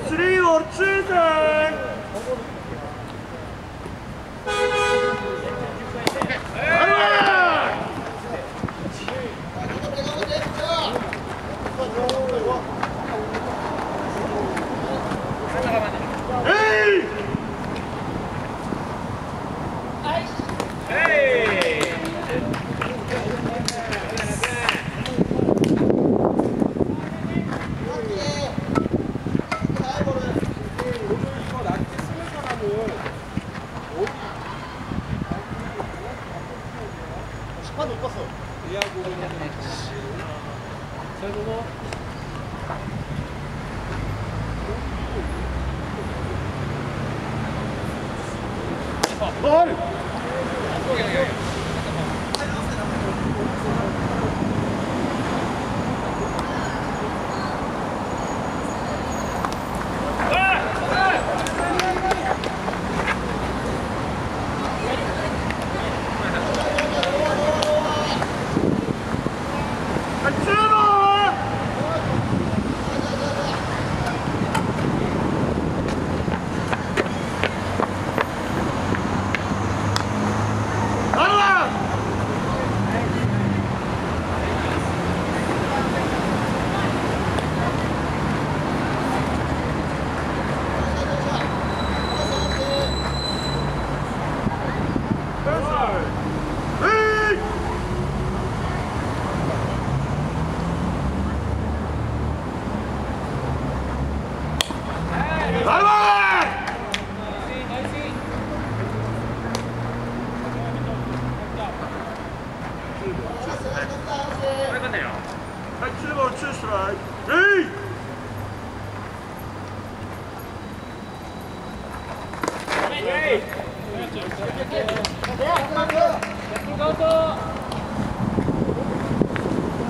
three or two.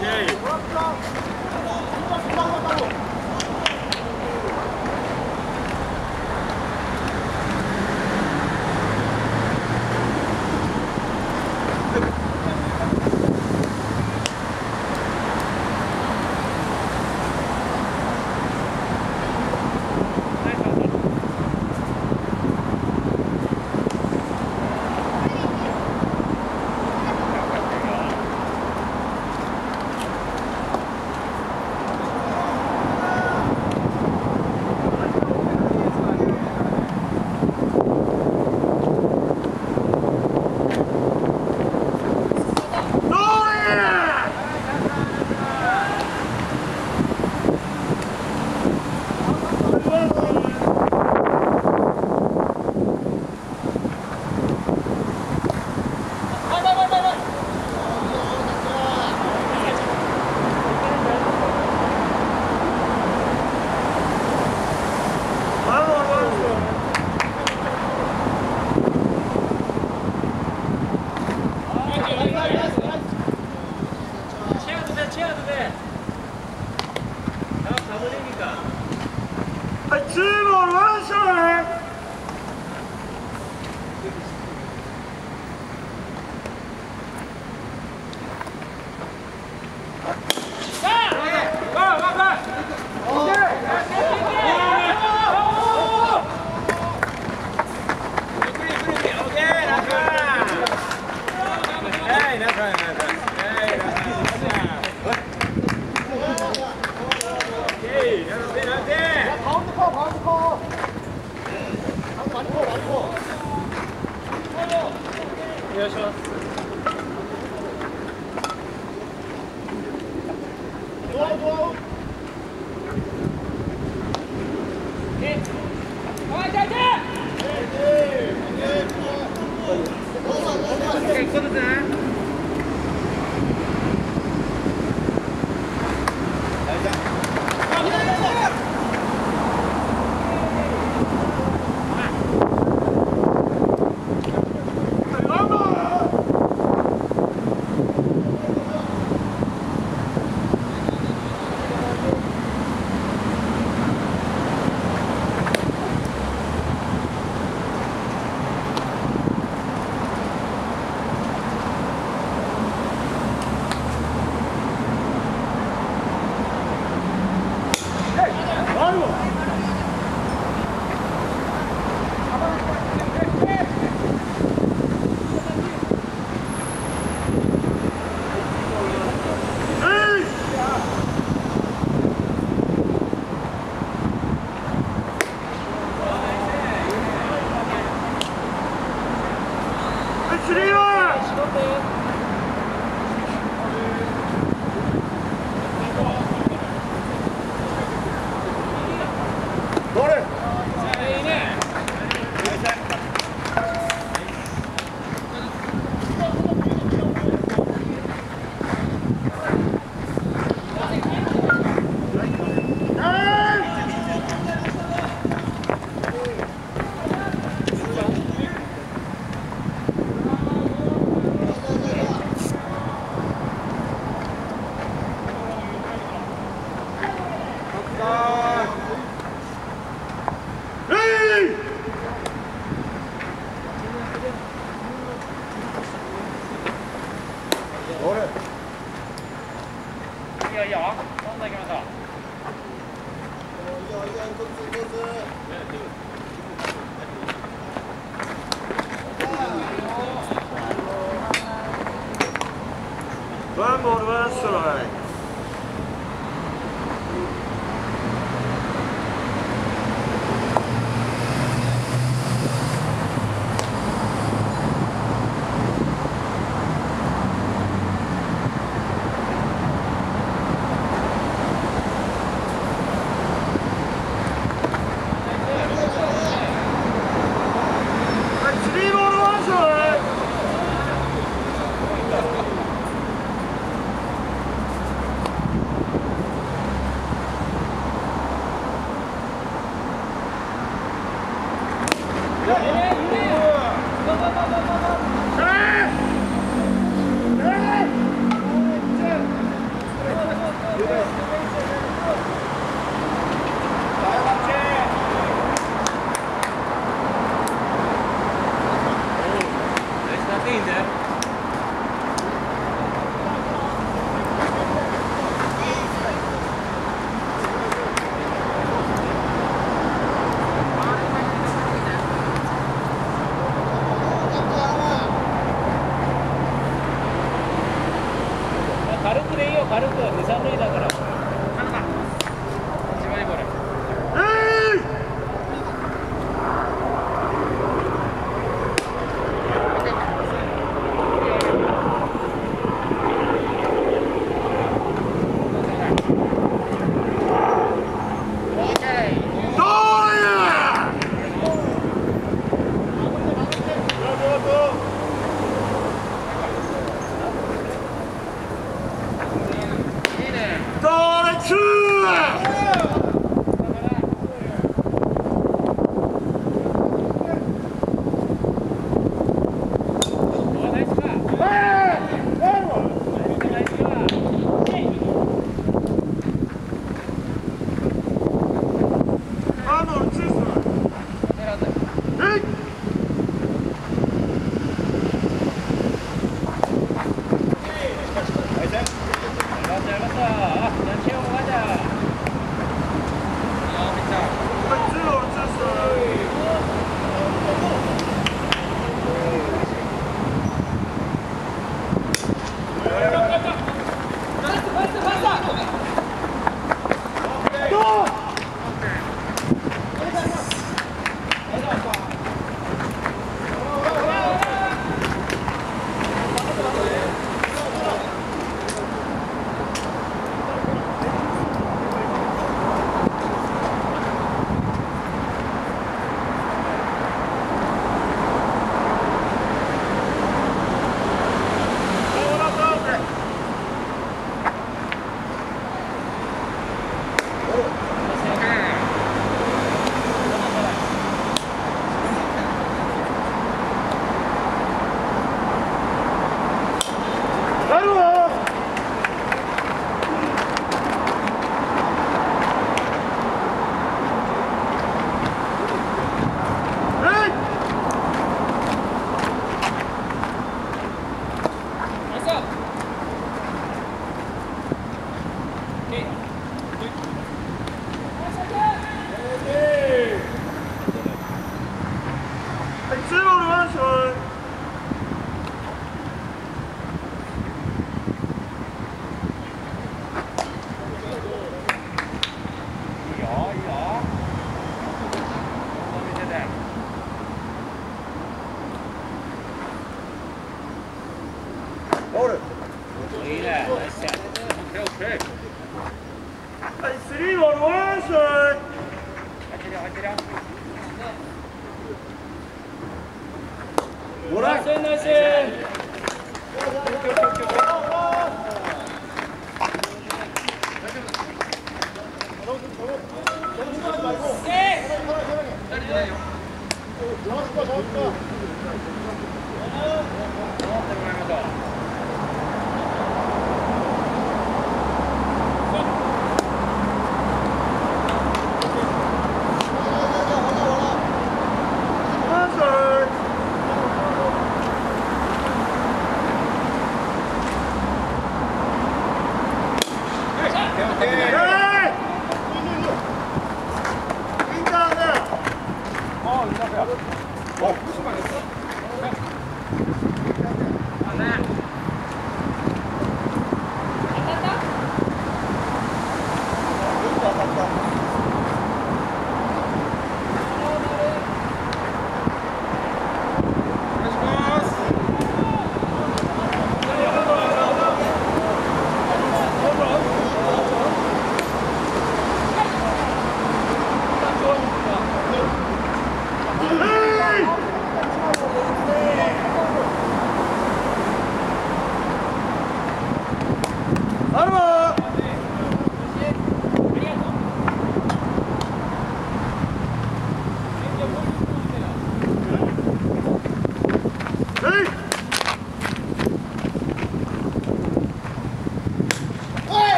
Okay. 軽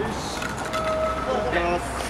ます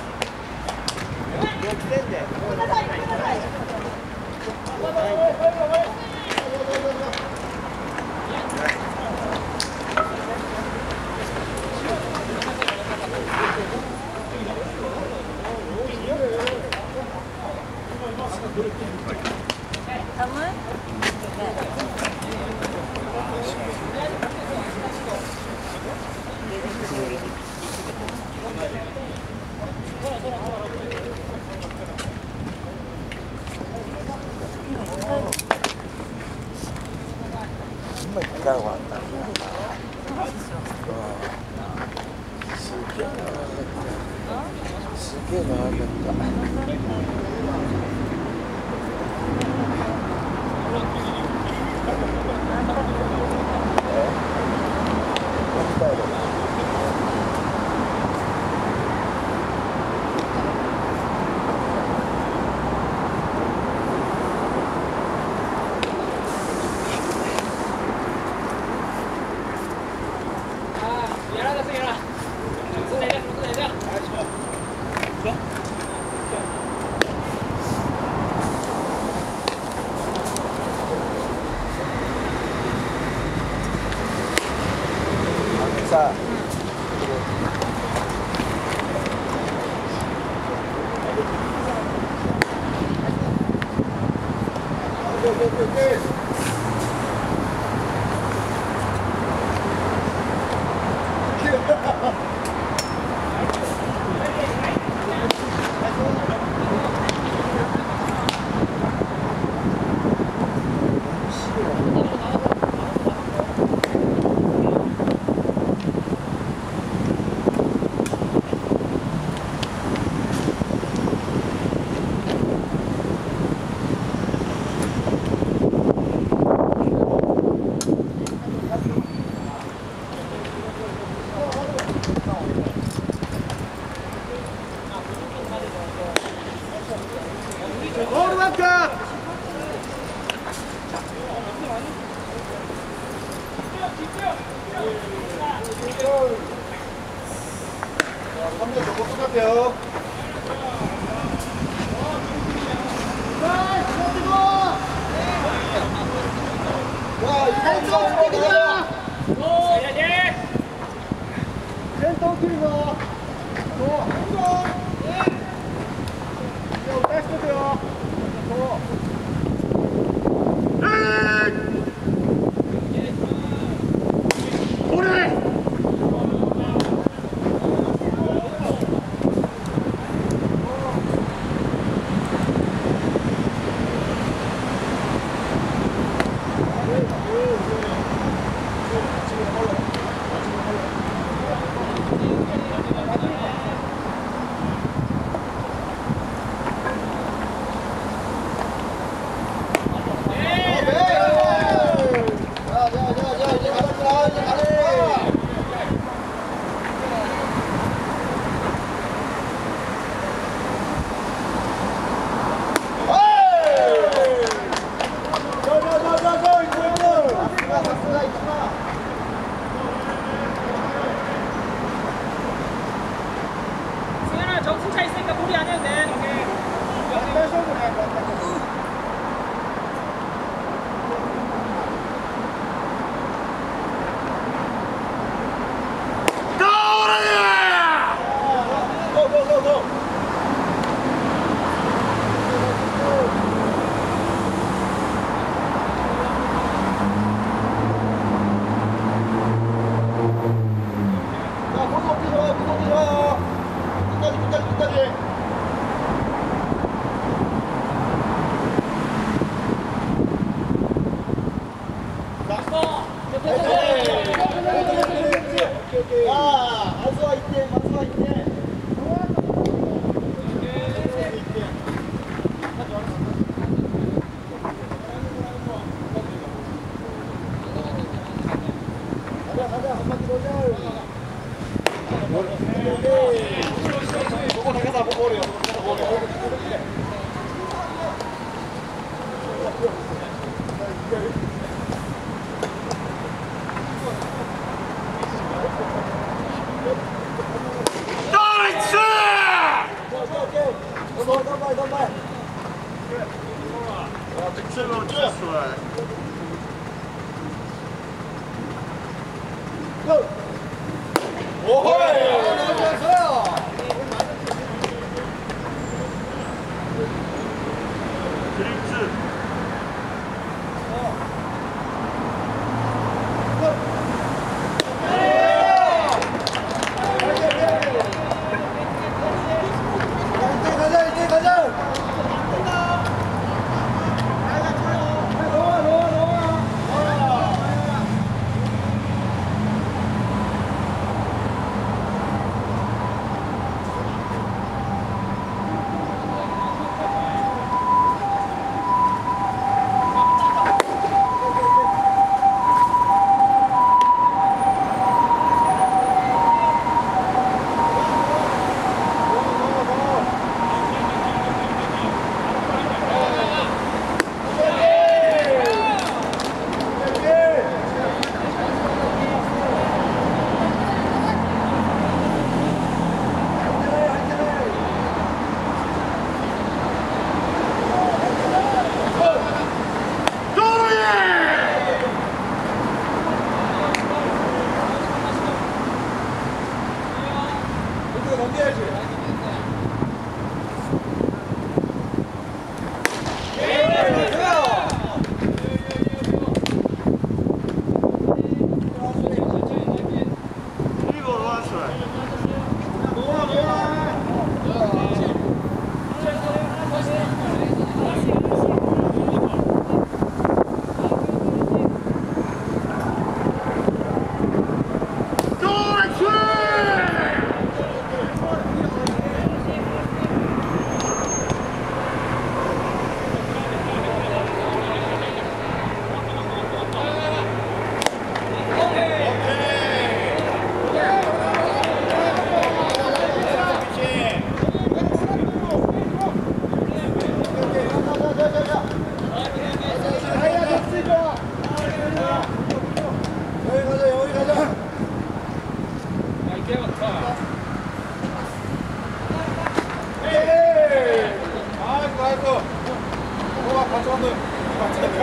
Где же?